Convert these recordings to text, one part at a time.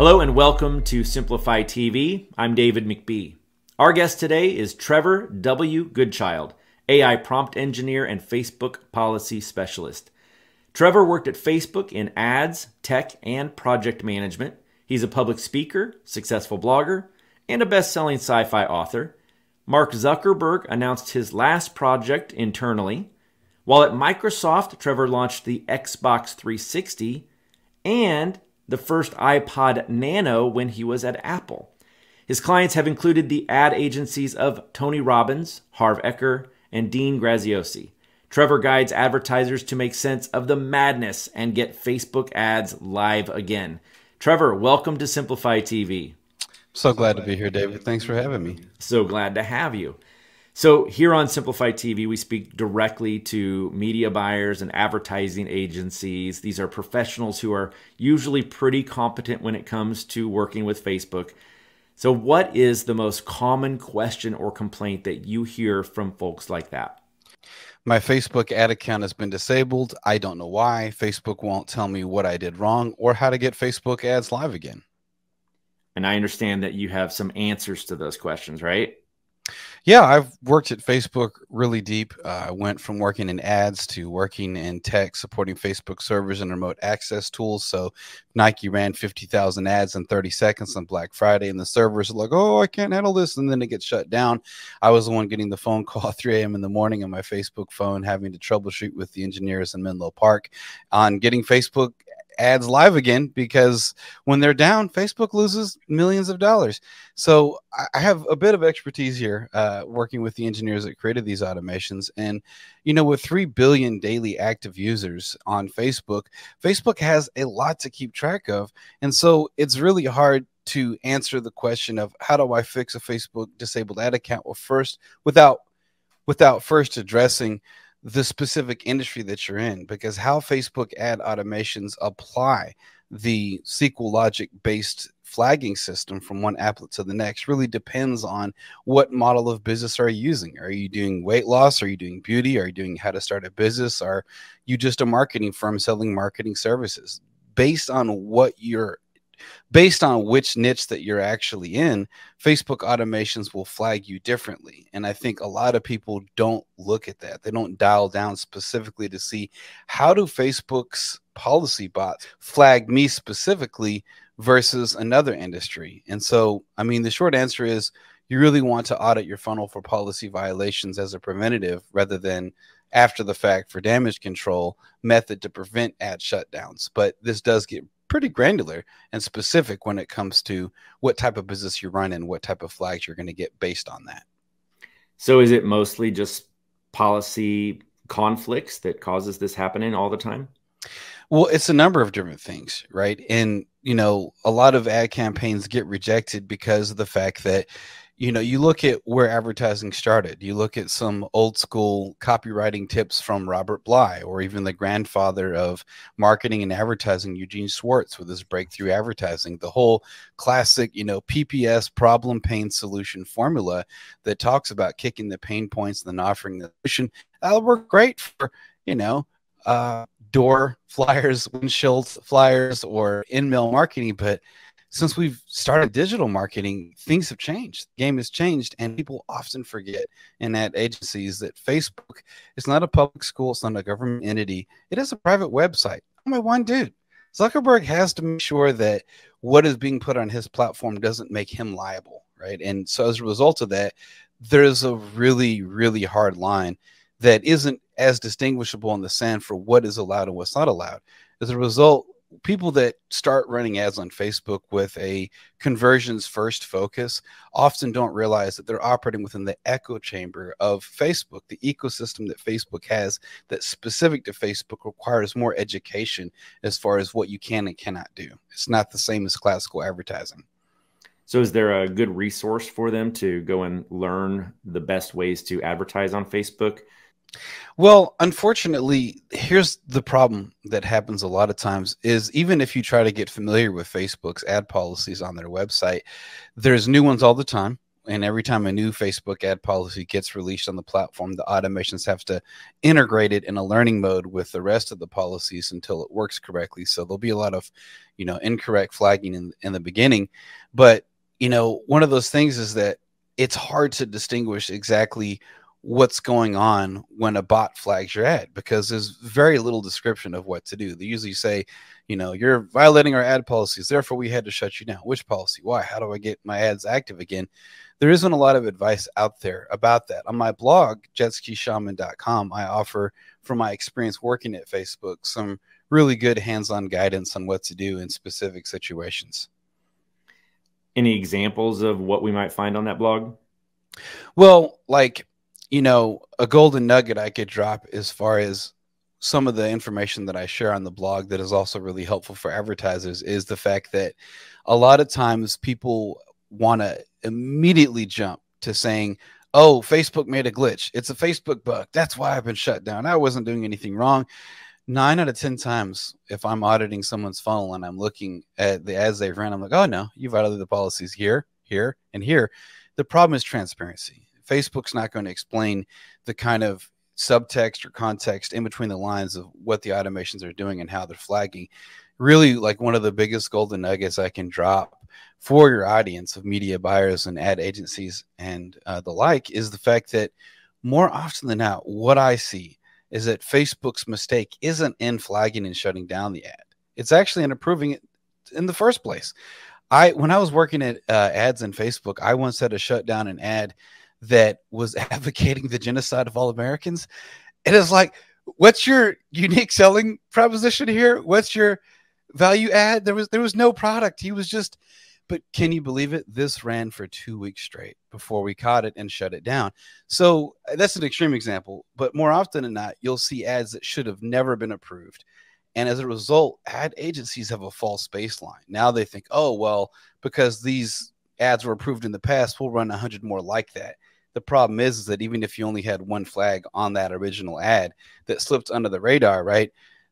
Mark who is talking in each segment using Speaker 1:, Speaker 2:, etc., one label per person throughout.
Speaker 1: Hello and welcome to Simpli.fi TV. I'm David McBee. Our guest today is Trevor W. Goodchild, AI prompt engineer and Facebook policy specialist. Trevor worked at Facebook in ads, tech, and project management. He's a public speaker, successful blogger, and a best selling sci fi author. Mark Zuckerberg announced his last project internally. While at Microsoft, Trevor launched the Xbox 360 and the first iPod Nano when he was at Apple. His clients have included the ad agencies of Tony Robbins, Harv Eker, and Dean Graziosi. Trevor guides advertisers to make sense of the madness and get Facebook ads live again. Trevor, welcome to Simpli.fi TV.
Speaker 2: So glad to be here, David. Thanks for having me.
Speaker 1: So glad to have you. So, here on Simpli.fi TV, we speak directly to media buyers and advertising agencies. These are professionals who are usually pretty competent when it comes to working with Facebook. So, what is the most common question or complaint that you hear from folks like that?
Speaker 2: My Facebook ad account has been disabled. I don't know why. Facebook won't tell me what I did wrong or how to get Facebook ads live again.
Speaker 1: And I understand that you have some answers to those questions, right?
Speaker 2: Yeah, I've worked at Facebook really deep. Uh, I went from working in ads to working in tech, supporting Facebook servers and remote access tools. So Nike ran 50,000 ads in 30 seconds on Black Friday, and the servers are like, oh, I can't handle this. And then it gets shut down. I was the one getting the phone call at 3 a.m. in the morning on my Facebook phone, having to troubleshoot with the engineers in Menlo Park on getting Facebook ads live again because when they're down, Facebook loses millions of dollars. So I have a bit of expertise here uh, Uh, working with the engineers that created these automations. And, you know, with 3 billion daily active users on Facebook, Facebook has a lot to keep track of. And so it's really hard to answer the question of how do I fix a Facebook disabled ad account well, first without without first addressing the specific industry that you're in because how Facebook ad automations apply the SQL logic based flagging system from one applet to the next really depends on what model of business are you using. Are you doing weight loss? Are you doing beauty? Are you doing how to start a business? Are you just a marketing firm selling marketing services? Based on what you're based on which niche that you're actually in, Facebook automations will flag you differently. And I think a lot of people don't look at that. They don't dial down specifically to see how do Facebook's policy bots flag me specifically versus another industry. And so, I mean, the short answer is you really want to audit your funnel for policy violations as a preventative rather than after the fact for damage control method to prevent ad shutdowns. But this does get pretty granular and specific when it comes to what type of business you run and what type of flags you're going to get based on that.
Speaker 1: So is it mostly just policy conflicts that causes this happening all the time?
Speaker 2: Well, it's a number of different things, right? And you know, a lot of ad campaigns get rejected because of the fact that you know, you look at where advertising started. You look at some old school copywriting tips from Robert Bly, or even the grandfather of marketing and advertising, Eugene Schwartz, with his breakthrough advertising. The whole classic, you know, PPS problem pain solution formula that talks about kicking the pain points and then offering the solution. That'll work great for, you know, uh, door flyers, windshield flyers, or in mail marketing, but since we've started digital marketing, things have changed. The game has changed, and people often forget in ad agencies that Facebook is not a public school, it's not a government entity, it is a private website. I'm a one dude. Zuckerberg has to make sure that what is being put on his platform doesn't make him liable, right? And so as a result of that, there's a really, really hard line that isn't as distinguishable in the sand for what is allowed and what's not allowed. As a result, people that start running ads on Facebook with a conversions first focus often don't realize that they're operating within the echo chamber of Facebook. The ecosystem that Facebook has that's specific to Facebook requires more education as far as what you can and cannot do. It's not the same as classical advertising.
Speaker 1: So, is there a good resource for them to go and learn the best ways to advertise on Facebook?
Speaker 2: Well, unfortunately, here's the problem that happens a lot of times is even if you try to get familiar with Facebook's ad policies on their website, there's new ones all the time and every time a new Facebook ad policy gets released on the platform, the automations have to integrate it in a learning mode with the rest of the policies until it works correctly. So there'll be a lot of, you know, incorrect flagging in, in the beginning. But, you know, one of those things is that it's hard to distinguish exactly what's going on when a bot flags your ad because there's very little description of what to do. They usually say, you know, you're violating our ad policies, therefore we had to shut you down. Which policy? Why? How do I get my ads active again? There isn't a lot of advice out there about that. On my blog, jetskishaman.com, I offer, from my experience working at Facebook, some really good hands-on guidance on what to do in specific situations.
Speaker 1: Any examples of what we might find on that blog?
Speaker 2: Well, like you know, a golden nugget I could drop as far as some of the information that I share on the blog that is also really helpful for advertisers is the fact that a lot of times people want to immediately jump to saying, oh, Facebook made a glitch. It's a Facebook bug. That's why I've been shut down. I wasn't doing anything wrong. Nine out of 10 times, if I'm auditing someone's funnel and I'm looking at the ads they've ran, I'm like, oh, no, you've violated the policies here, here, and here. The problem is transparency Facebook's not going to explain the kind of subtext or context in between the lines of what the automations are doing and how they're flagging. Really, like one of the biggest golden nuggets I can drop for your audience of media buyers and ad agencies and uh, the like is the fact that more often than not, what I see is that Facebook's mistake isn't in flagging and shutting down the ad. It's actually in approving it in the first place. I when I was working at uh, ads in Facebook, I once had to shut down an ad that was advocating the genocide of all Americans. It is like, what's your unique selling proposition here? What's your value add? There was there was no product. He was just but can you believe it? This ran for two weeks straight before we caught it and shut it down. So uh, that's an extreme example, but more often than not, you'll see ads that should have never been approved. And as a result, ad agencies have a false baseline. Now they think, oh, well, because these ads were approved in the past, we'll run 100 more like that. The problem is, is that even if you only had one flag on that original ad that slipped under the radar, right?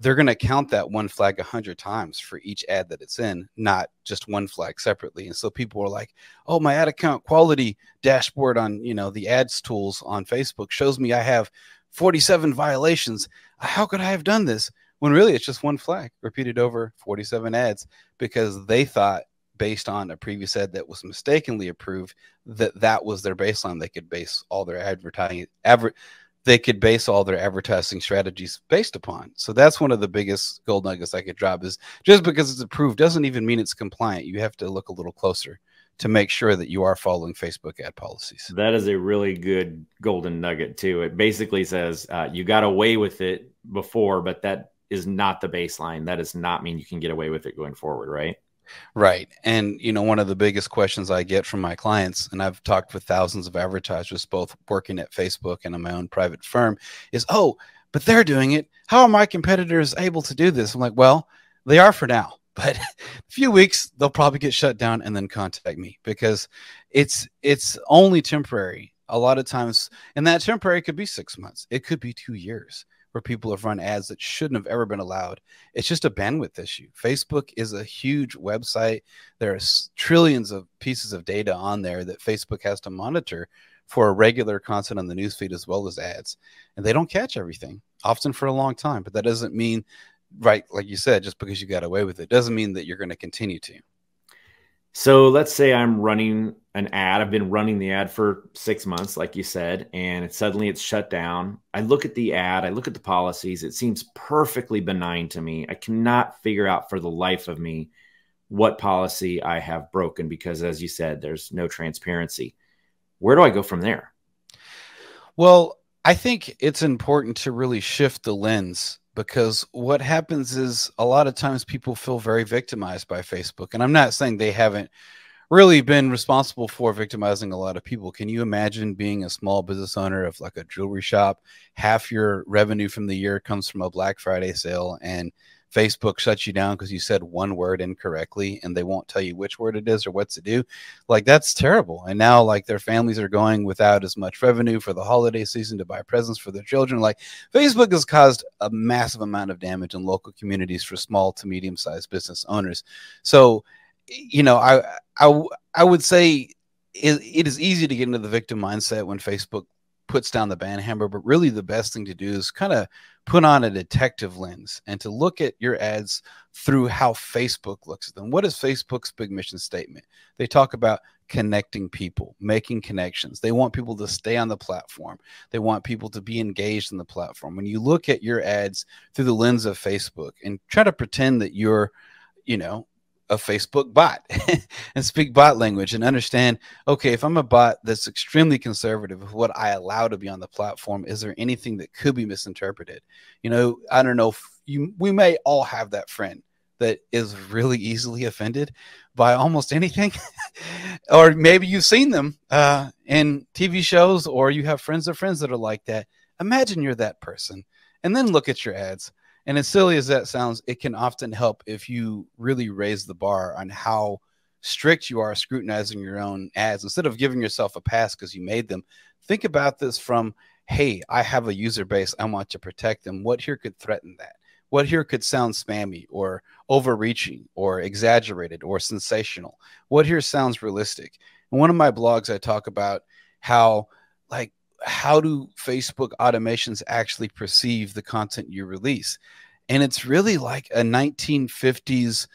Speaker 2: They're going to count that one flag a hundred times for each ad that it's in, not just one flag separately. And so people are like, "Oh, my ad account quality dashboard on you know the ads tools on Facebook shows me I have 47 violations. How could I have done this?" When really it's just one flag repeated over 47 ads because they thought based on a previous ad that was mistakenly approved that that was their baseline. They could base all their advertising adver- they could base all their advertising strategies based upon. So that's one of the biggest gold nuggets i could drop is just because it's approved doesn't even mean it's compliant. You have to look a little closer to make sure that you are following facebook ad policies.
Speaker 1: That is a really good golden nugget too. It basically says uh, you got away with it before but that is not the baseline. That does not mean you can get away with it going forward right
Speaker 2: Right. And, you know, one of the biggest questions I get from my clients, and I've talked with thousands of advertisers, both working at Facebook and in my own private firm, is, oh, but they're doing it. How are my competitors able to do this? I'm like, well, they are for now. But a few weeks, they'll probably get shut down and then contact me because it's it's only temporary. A lot of times, and that temporary could be six months. It could be two years where people have run ads that shouldn't have ever been allowed. It's just a bandwidth issue. Facebook is a huge website. There are trillions of pieces of data on there that Facebook has to monitor for a regular content on the newsfeed as well as ads. And they don't catch everything, often for a long time. But that doesn't mean, right, like you said, just because you got away with it, doesn't mean that you're going to continue to.
Speaker 1: So let's say I'm running an ad. I've been running the ad for six months, like you said, and it, suddenly it's shut down. I look at the ad, I look at the policies. It seems perfectly benign to me. I cannot figure out for the life of me what policy I have broken because, as you said, there's no transparency. Where do I go from there?
Speaker 2: Well, I think it's important to really shift the lens because what happens is a lot of times people feel very victimized by Facebook. And I'm not saying they haven't really been responsible for victimizing a lot of people. Can you imagine being a small business owner of like a jewelry shop? Half your revenue from the year comes from a Black Friday sale, and Facebook shuts you down because you said one word incorrectly and they won't tell you which word it is or what to do. Like that's terrible. And now like their families are going without as much revenue for the holiday season to buy presents for their children. Like Facebook has caused a massive amount of damage in local communities for small to medium sized business owners. So, you know, I I I would say it, it is easy to get into the victim mindset when Facebook puts down the ban hammer, but really the best thing to do is kind of put on a detective lens and to look at your ads through how Facebook looks at them. What is Facebook's big mission statement? They talk about connecting people, making connections. They want people to stay on the platform. They want people to be engaged in the platform. When you look at your ads through the lens of Facebook and try to pretend that you're, you know, a Facebook bot and speak bot language and understand okay, if I'm a bot that's extremely conservative of what I allow to be on the platform, is there anything that could be misinterpreted? You know, I don't know. You, we may all have that friend that is really easily offended by almost anything. or maybe you've seen them uh, in TV shows or you have friends of friends that are like that. Imagine you're that person and then look at your ads and as silly as that sounds, it can often help if you really raise the bar on how strict you are scrutinizing your own ads. Instead of giving yourself a pass because you made them, think about this from, hey, I have a user base. I want to protect them. What here could threaten that? What here could sound spammy or overreaching or exaggerated or sensational? What here sounds realistic? In one of my blogs, I talk about how, like, how do Facebook automations actually perceive the content you release? And it's really like a 1950s,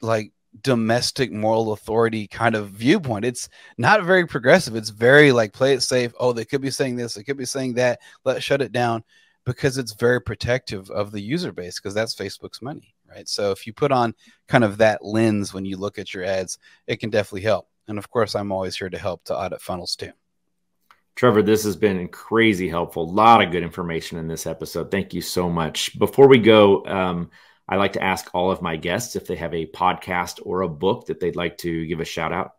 Speaker 2: like domestic moral authority kind of viewpoint. It's not very progressive. It's very like play it safe. Oh, they could be saying this, they could be saying that. Let's shut it down because it's very protective of the user base because that's Facebook's money, right? So if you put on kind of that lens when you look at your ads, it can definitely help. And of course, I'm always here to help to audit funnels too.
Speaker 1: Trevor, this has been crazy helpful. A lot of good information in this episode. Thank you so much. Before we go, um, I like to ask all of my guests if they have a podcast or a book that they'd like to give a shout out.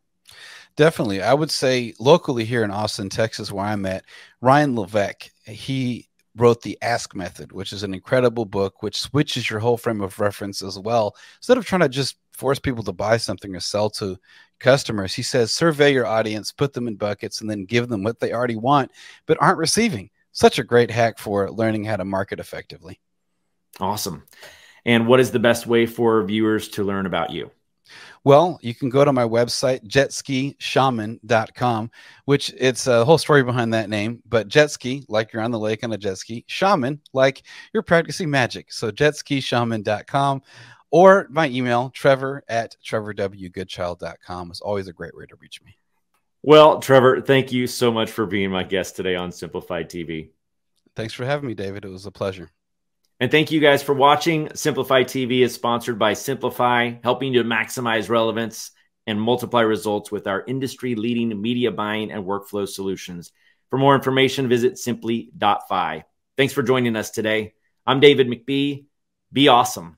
Speaker 2: Definitely. I would say locally here in Austin, Texas, where I'm at, Ryan Levesque, he wrote the Ask Method, which is an incredible book which switches your whole frame of reference as well. Instead of trying to just force people to buy something or sell to customers. He says, survey your audience, put them in buckets, and then give them what they already want, but aren't receiving. Such a great hack for learning how to market effectively.
Speaker 1: Awesome. And what is the best way for viewers to learn about you?
Speaker 2: Well, you can go to my website, jetskishaman.com, which it's a whole story behind that name. But jet ski, like you're on the lake on a jet ski, shaman, like you're practicing magic. So jetskishaman.com or my email, trevor at trevorwgoodchild.com is always a great way to reach me.
Speaker 1: Well, Trevor, thank you so much for being my guest today on Simplified TV.
Speaker 2: Thanks for having me, David. It was a pleasure.
Speaker 1: And thank you guys for watching. Simpli.fi TV is sponsored by Simpli.fi, helping you to maximize relevance and multiply results with our industry leading media buying and workflow solutions. For more information, visit simpli.fi. Thanks for joining us today. I'm David McBee. Be awesome